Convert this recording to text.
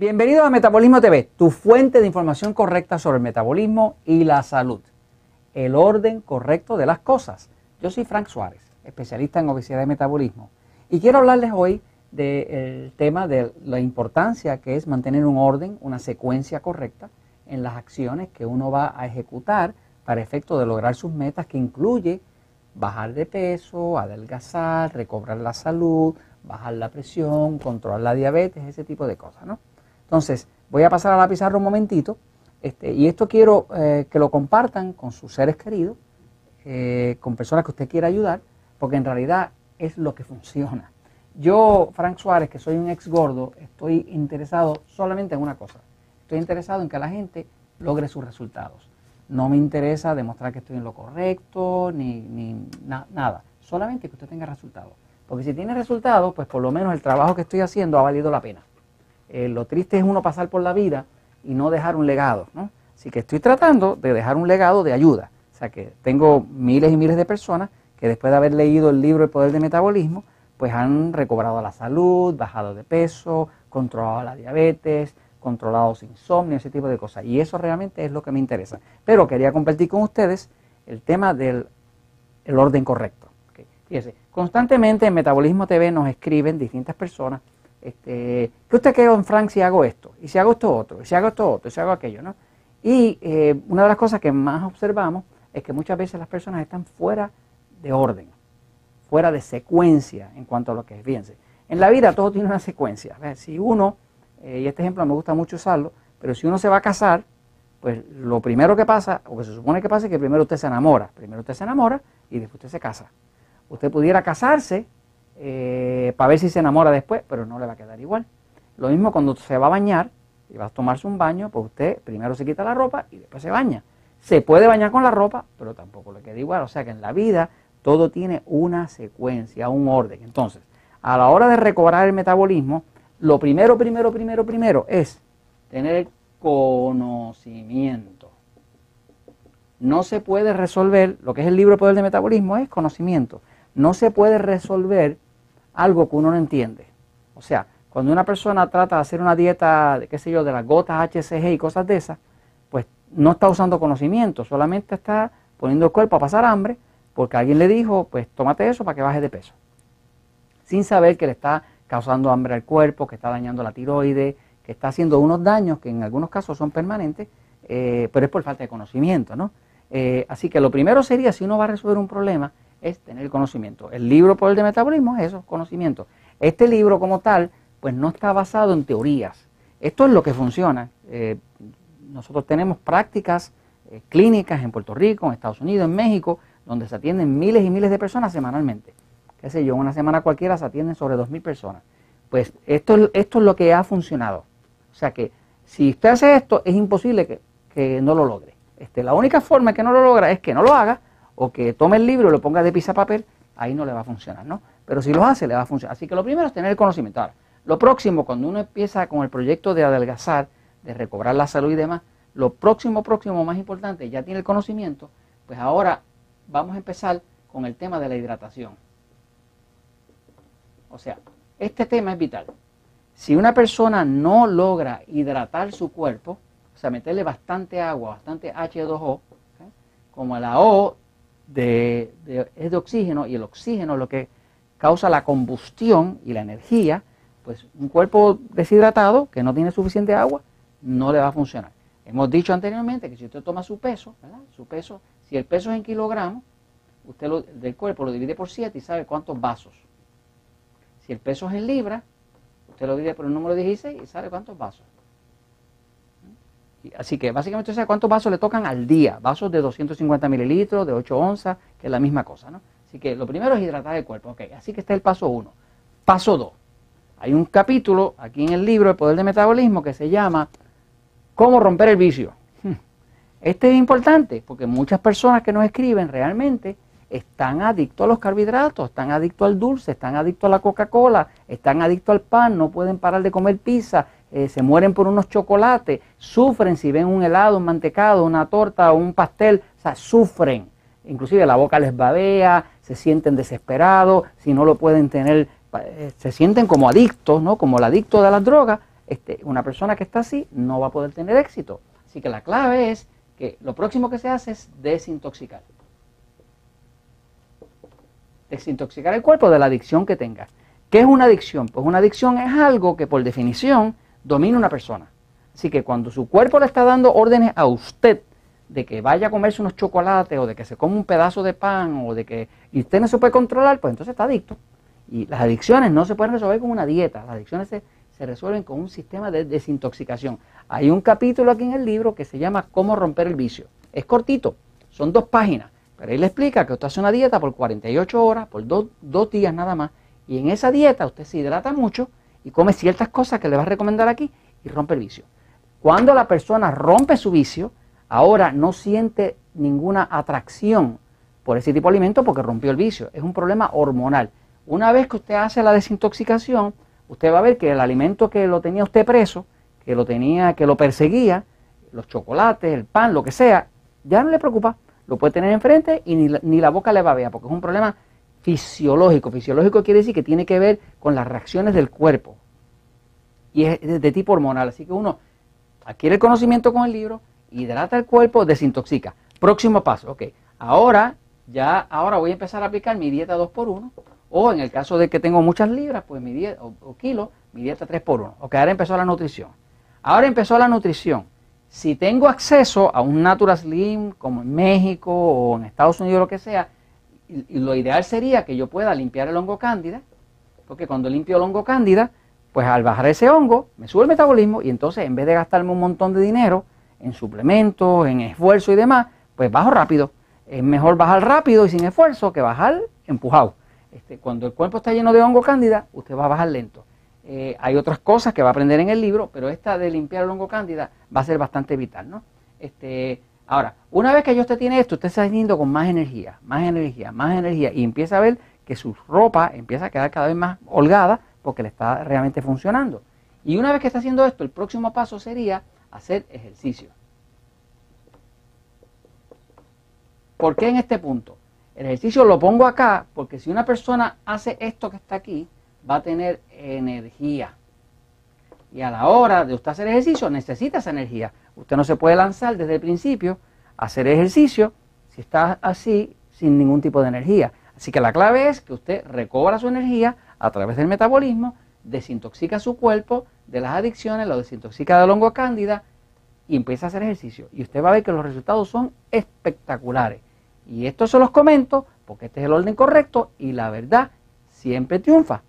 Bienvenido a Metabolismo TV, tu fuente de información correcta sobre el metabolismo y la salud. El orden correcto de las cosas. Yo soy Frank Suárez, especialista en obesidad y metabolismo. Y quiero hablarles hoy del tema de la importancia que es mantener un orden, una secuencia correcta en las acciones que uno va a ejecutar para efecto de lograr sus metas, que incluye bajar de peso, adelgazar, recobrar la salud, bajar la presión, controlar la diabetes, ese tipo de cosas, ¿no? Entonces, voy a pasar a la pizarra un momentito, este, y esto quiero eh, que lo compartan con sus seres queridos, eh, con personas que usted quiera ayudar, porque en realidad es lo que funciona. Yo, Frank Suárez, que soy un ex gordo, estoy interesado solamente en una cosa. Estoy interesado en que la gente logre sus resultados. No me interesa demostrar que estoy en lo correcto, ni, ni nada. Solamente que usted tenga resultados. Porque si tiene resultados, pues por lo menos el trabajo que estoy haciendo ha valido la pena. Eh, lo triste es uno pasar por la vida y no dejar un legado. ¿no? Así que estoy tratando de dejar un legado de ayuda. O sea que tengo miles y miles de personas que después de haber leído el libro El Poder del Metabolismo, pues han recobrado la salud, bajado de peso, controlado la diabetes, controlado su insomnio, ese tipo de cosas. Y eso realmente es lo que me interesa. Pero quería compartir con ustedes el tema del orden correcto. Fíjense, constantemente en Metabolismo TV nos escriben distintas personas este, ¿qué usted cree, don Frank, si hago esto? Y si hago esto otro, y si hago esto otro, y si hago aquello, ¿no? Y eh, una de las cosas que más observamos es que muchas veces las personas están fuera de orden, fuera de secuencia en cuanto a lo que es. Fíjense, en la vida todo tiene una secuencia. Si uno, eh, y este ejemplo me gusta mucho usarlo, pero si uno se va a casar, pues lo primero que pasa, o que se supone que pasa, es que primero usted se enamora. Primero usted se enamora y después usted se casa. Usted pudiera casarse eh, para ver si se enamora después, pero no le va a quedar igual. Lo mismo cuando se va a bañar y va a tomarse un baño, pues usted primero se quita la ropa y después se baña. Se puede bañar con la ropa, pero tampoco le queda igual. O sea que en la vida todo tiene una secuencia, un orden. Entonces, a la hora de recobrar el metabolismo, lo primero, primero, primero, primero es tener conocimiento. No se puede resolver, lo que es el libro Poder de Metabolismo es conocimiento. No se puede resolver algo que uno no entiende. O sea, cuando una persona trata de hacer una dieta, qué sé yo, de las gotas HCG y cosas de esas, pues no está usando conocimiento, solamente está poniendo el cuerpo a pasar hambre porque alguien le dijo, pues tómate eso para que baje de peso. Sin saber que le está causando hambre al cuerpo, que está dañando la tiroides, que está haciendo unos daños que en algunos casos son permanentes, eh, pero es por falta de conocimiento, ¿no? Eh, así que lo primero sería, si uno va a resolver un problema, es tener conocimiento. El libro por el de metabolismo es eso, conocimiento. Este libro como tal, pues no está basado en teorías. Esto es lo que funciona. Eh, nosotros tenemos prácticas eh, clínicas en Puerto Rico, en Estados Unidos, en México, donde se atienden miles y miles de personas semanalmente. Qué sé yo, una semana cualquiera se atienden sobre 2.000 personas. Pues esto, esto es lo que ha funcionado. O sea que si usted hace esto, es imposible que, que no lo logre. Este, la única forma que no lo logra es que no lo haga o que tome el libro y lo ponga de pizza papel, ahí no le va a funcionar, ¿no? Pero si lo hace, le va a funcionar. Así que lo primero es tener el conocimiento. Ahora, lo próximo, cuando uno empieza con el proyecto de adelgazar, de recobrar la salud y demás, lo próximo, próximo, más importante, ya tiene el conocimiento, pues ahora vamos a empezar con el tema de la hidratación. O sea, este tema es vital. Si una persona no logra hidratar su cuerpo, o sea, meterle bastante agua, bastante H2O, como la O de, es de oxígeno y el oxígeno lo que causa la combustión y la energía, pues un cuerpo deshidratado que no tiene suficiente agua no le va a funcionar. Hemos dicho anteriormente que si usted toma su peso, su peso, si el peso es en kilogramos, usted lo, del cuerpo lo divide por 7 y sabe cuántos vasos. Si el peso es en libras, usted lo divide por el número 16 y sabe cuántos vasos. Así que básicamente usted sabe cuántos vasos le tocan al día. Vasos de 250 mililitros, de 8 onzas, que es la misma cosa, ¿no? Así que lo primero es hidratar el cuerpo. Ok, así que está el paso 1. Paso 2. Hay un capítulo aquí en el libro El Poder del Metabolismo que se llama ¿Cómo romper el vicio? Hmm. Este es importante porque muchas personas que nos escriben realmente están adictos a los carbohidratos, están adictos al dulce, están adictos a la Coca-Cola, están adictos al pan, no pueden parar de comer pizza, eh, se mueren por unos chocolates, sufren si ven un helado, un mantecado, una torta o un pastel, o sea, sufren. Inclusive la boca les babea, se sienten desesperados, si no lo pueden tener, eh, se sienten como adictos, ¿no? Como el adicto de las drogas, este, una persona que está así no va a poder tener éxito. Así que la clave es que lo próximo que se hace es desintoxicar. Desintoxicar el cuerpo de la adicción que tenga. ¿Qué es una adicción? Pues una adicción es algo que por definición domina una persona. Así que cuando su cuerpo le está dando órdenes a usted de que vaya a comerse unos chocolates o de que se come un pedazo de pan o de que usted no se puede controlar, pues entonces está adicto. Y las adicciones no se pueden resolver con una dieta, las adicciones se, se resuelven con un sistema de desintoxicación. Hay un capítulo aquí en el libro que se llama Cómo romper el vicio. Es cortito, son dos páginas, pero ahí le explica que usted hace una dieta por 48 horas, por dos, dos días nada más, y en esa dieta usted se hidrata mucho y come ciertas cosas que le va a recomendar aquí y rompe el vicio. Cuando la persona rompe su vicio, ahora no siente ninguna atracción por ese tipo de alimento porque rompió el vicio. Es un problema hormonal. Una vez que usted hace la desintoxicación, usted va a ver que el alimento que lo tenía usted preso, que lo tenía, que lo perseguía, los chocolates, el pan, lo que sea, ya no le preocupa. Lo puede tener enfrente y ni la, ni la boca le va a ver, porque es un problema fisiológico. Fisiológico quiere decir que tiene que ver con las reacciones del cuerpo. Y es de tipo hormonal. Así que uno adquiere el conocimiento con el libro, hidrata el cuerpo, desintoxica. Próximo paso, ok. Ahora, ya, ahora voy a empezar a aplicar mi dieta 2x1. O en el caso de que tengo muchas libras, pues mi dieta, o, kilos, mi dieta 3x1. Ok, ahora empezó la nutrición. Ahora empezó la nutrición. Si tengo acceso a un Natural Slim como en México o en Estados Unidos, lo que sea, lo ideal sería que yo pueda limpiar el hongo cándida, porque cuando limpio el hongo cándida, pues al bajar ese hongo, me sube el metabolismo y entonces en vez de gastarme un montón de dinero en suplementos, en esfuerzo y demás, pues bajo rápido. Es mejor bajar rápido y sin esfuerzo que bajar empujado. Este, cuando el cuerpo está lleno de hongo cándida, usted va a bajar lento. Eh, hay otras cosas que va a aprender en el libro, pero esta de limpiar el hongo cándida va a ser bastante vital, ¿no? Este, ahora, una vez que usted tiene esto, usted está yendo con más energía, más energía, más energía, y empieza a ver que su ropa empieza a quedar cada vez más holgada, porque le está realmente funcionando. Y una vez que está haciendo esto, el próximo paso sería hacer ejercicio. ¿Por qué en este punto? El ejercicio lo pongo acá porque si una persona hace esto que está aquí, va a tener energía. Y a la hora de usted hacer ejercicio, necesita esa energía. Usted no se puede lanzar desde el principio hacer ejercicio si está así sin ningún tipo de energía. Así que la clave es que usted recobra su energía a través del metabolismo, desintoxica su cuerpo de las adicciones, lo desintoxica del hongo cándida y empieza a hacer ejercicio. Y usted va a ver que los resultados son espectaculares. Y esto se los comento porque este es el orden correcto y la verdad siempre triunfa.